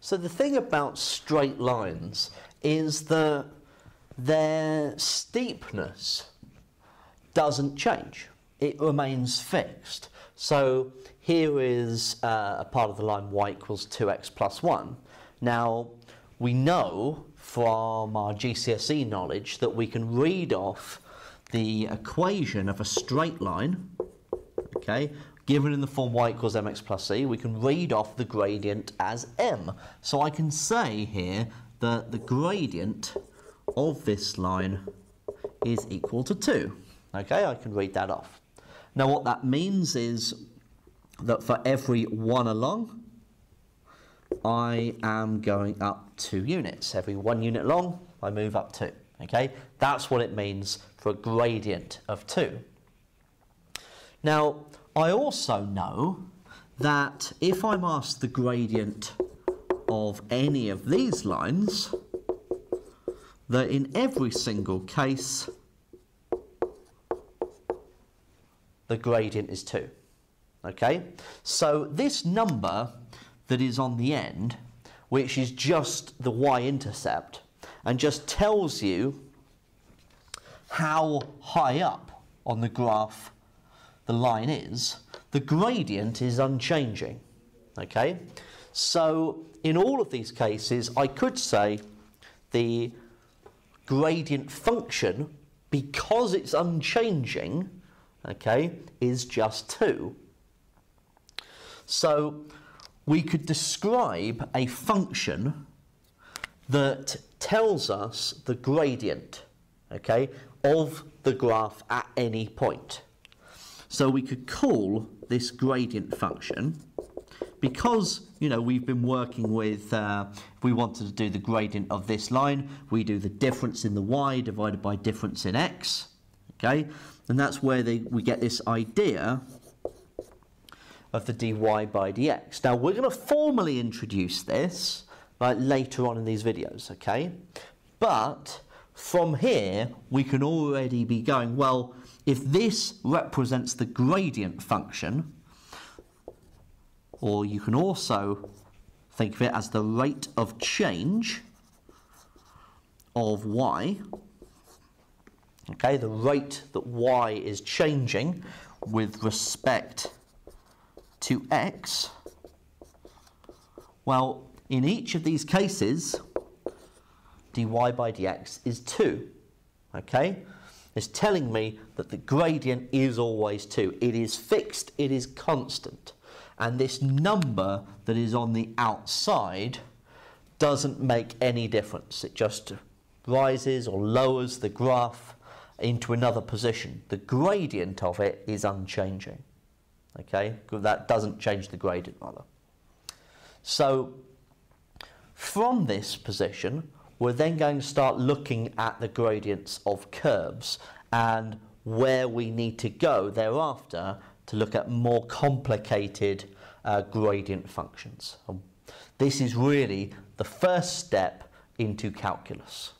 So the thing about straight lines is that their steepness doesn't change. It remains fixed. So here is uh, a part of the line y equals 2x plus 1. Now, we know from our GCSE knowledge that we can read off the equation of a straight line, okay, given in the form y equals mx plus c, we can read off the gradient as m. So I can say here that the gradient of this line is equal to 2. Okay, I can read that off. Now what that means is that for every one along, I am going up two units. Every one unit long, I move up two. Okay, that's what it means for a gradient of two. Now, I also know that if I'm asked the gradient of any of these lines, that in every single case, the gradient is 2. Okay, so this number that is on the end, which is just the y-intercept, and just tells you how high up on the graph the line is, the gradient is unchanging. Okay, so in all of these cases, I could say the gradient function, because it's unchanging, okay, is just 2. So we could describe a function that tells us the gradient, okay, of the graph at any point. So we could call this gradient function because you know we've been working with uh, if we wanted to do the gradient of this line we do the difference in the y divided by difference in x okay? And that's where they, we get this idea of the dy by dx. Now we're going to formally introduce this like later on in these videos okay? But from here we can already be going well if this represents the gradient function or you can also think of it as the rate of change of y. Okay, the rate that y is changing with respect to x. Well, in each of these cases, dy by dx is 2. Okay? It's telling me that the gradient is always 2. It is fixed, it is constant and this number that is on the outside doesn't make any difference. It just rises or lowers the graph into another position. The gradient of it is unchanging. Okay, that doesn't change the gradient rather. So from this position, we're then going to start looking at the gradients of curves and where we need to go thereafter to look at more complicated uh, gradient functions. This is really the first step into calculus.